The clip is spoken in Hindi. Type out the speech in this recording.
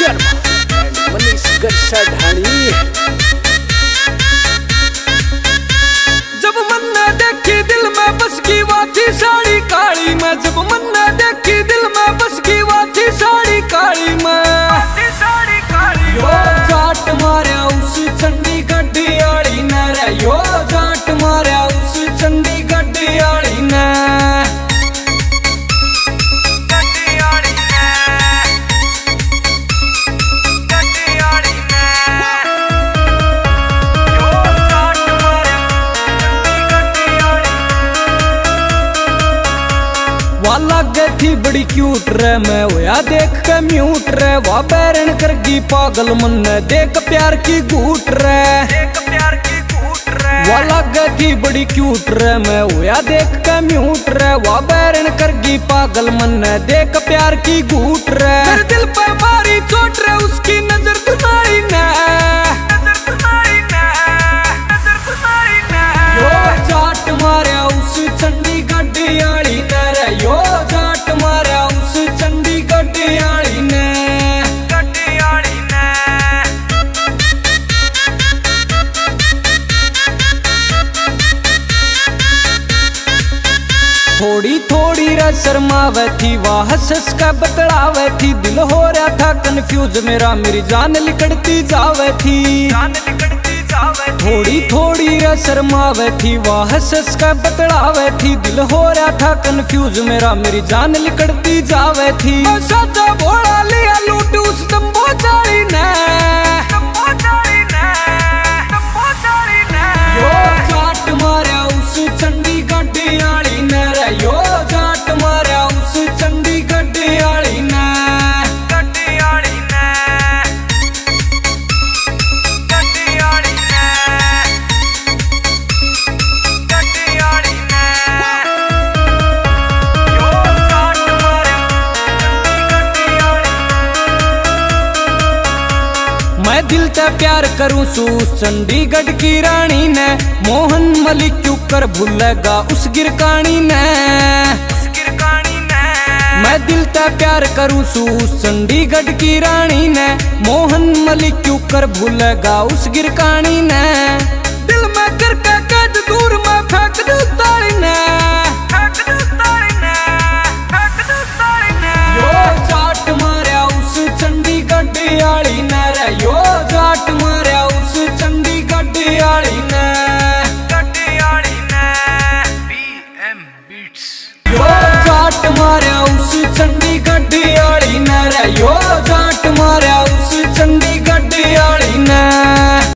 शर्मा मनीष गरसा ढाणी वाला थी बड़ी क्यूट रे, मैं होया देख के म्यूट रे। वा बैरन करगी पागल मन देख प्यार की घूट रे। लागे थी बड़ी क्यूट रे, मैं होया देख के म्यूट रे। वा बैरन करगी पागल मन देख प्यार की घूट रे। दिल पे थोड़ी थोड़ी रे शर्मावे थी वाह हंस का बतलावे थी दिल हो रहा था कंफ्यूज मेरा मेरी जान लिकड़ती जावे थी थोड़ी थोड़ी रे थी वाह हंस का बतलावे थी दिल हो रहा था कंफ्यूज मेरा मेरी जान लिकड़ती जावे थी साजा भोला लिया लूट उस चाली ने। मैं दिल ते प्यार करूँ सू चंडीगढ़ की रानी ने। मोहन मलिक क्यों कर भूलेगा उस गिरकानी ने। मैं दिल ते प्यार करूँ सू चंडीगढ़ की रानी ने। मोहन मलिक क्यों कर भूलेगा उस गिरकानी ने। आड़ी न